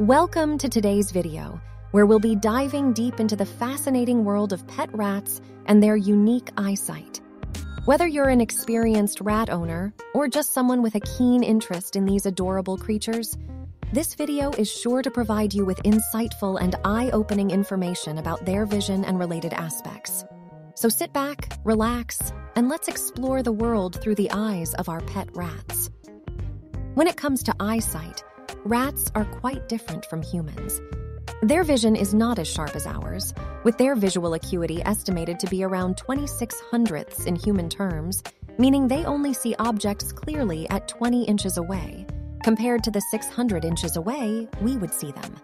Welcome to today's video, where we'll be diving deep into the fascinating world of pet rats and their unique eyesight. Whether you're an experienced rat owner or just someone with a keen interest in these adorable creatures, this video is sure to provide you with insightful and eye-opening information about their vision and related aspects. So sit back, relax, and let's explore the world through the eyes of our pet rats. When it comes to eyesight, rats are quite different from humans. Their vision is not as sharp as ours, with their visual acuity estimated to be around 26 hundredths in human terms, meaning they only see objects clearly at 20 inches away, compared to the 600 inches away we would see them.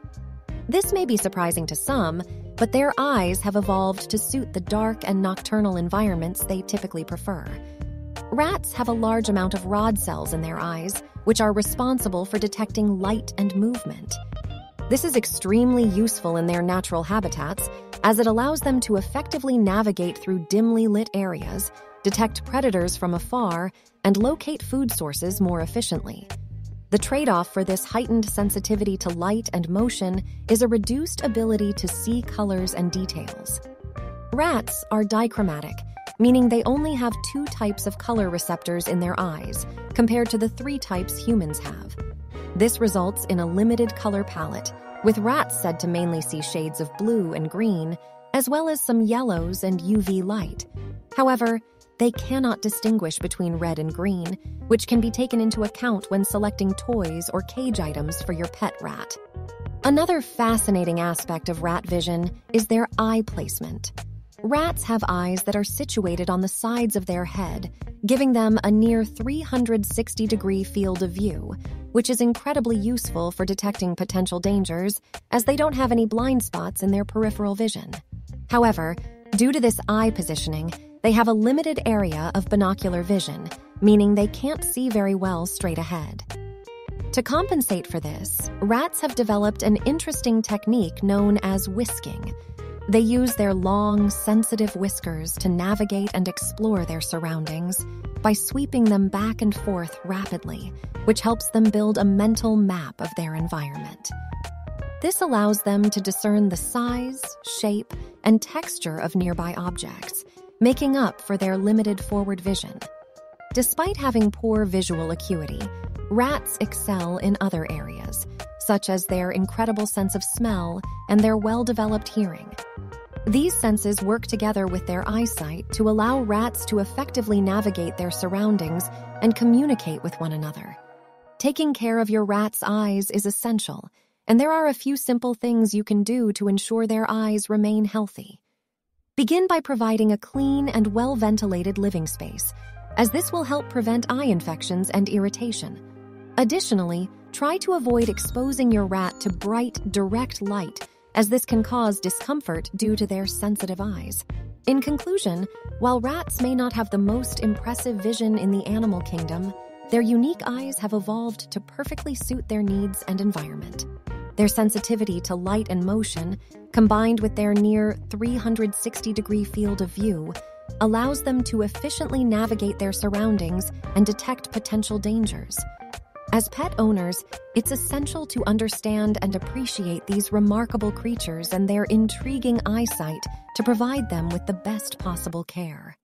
This may be surprising to some, but their eyes have evolved to suit the dark and nocturnal environments they typically prefer. Rats have a large amount of rod cells in their eyes, which are responsible for detecting light and movement. This is extremely useful in their natural habitats, as it allows them to effectively navigate through dimly lit areas, detect predators from afar, and locate food sources more efficiently. The trade off for this heightened sensitivity to light and motion is a reduced ability to see colors and details. Rats are dichromatic, meaning they only have two types of color receptors in their eyes, compared to the three types humans have. This results in a limited color palette, with rats said to mainly see shades of blue and green, as well as some yellows and UV light. However, they cannot distinguish between red and green, which can be taken into account when selecting toys or cage items for your pet rat. Another fascinating aspect of rat vision is their eye placement. Rats have eyes that are situated on the sides of their head, giving them a near 360 degree field of view, which is incredibly useful for detecting potential dangers as they don't have any blind spots in their peripheral vision. However, due to this eye positioning, they have a limited area of binocular vision, meaning they can't see very well straight ahead. To compensate for this, rats have developed an interesting technique known as whisking. They use their long, sensitive whiskers to navigate and explore their surroundings by sweeping them back and forth rapidly, which helps them build a mental map of their environment. This allows them to discern the size, shape, and texture of nearby objects, making up for their limited forward vision. Despite having poor visual acuity, rats excel in other areas, such as their incredible sense of smell and their well developed hearing. These senses work together with their eyesight to allow rats to effectively navigate their surroundings and communicate with one another. Taking care of your rat's eyes is essential, and there are a few simple things you can do to ensure their eyes remain healthy. Begin by providing a clean and well ventilated living space, as this will help prevent eye infections and irritation. Additionally, try to avoid exposing your rat to bright, direct light, as this can cause discomfort due to their sensitive eyes. In conclusion, while rats may not have the most impressive vision in the animal kingdom, their unique eyes have evolved to perfectly suit their needs and environment. Their sensitivity to light and motion, combined with their near 360 degree field of view, allows them to efficiently navigate their surroundings and detect potential dangers. As pet owners, it's essential to understand and appreciate these remarkable creatures and their intriguing eyesight to provide them with the best possible care.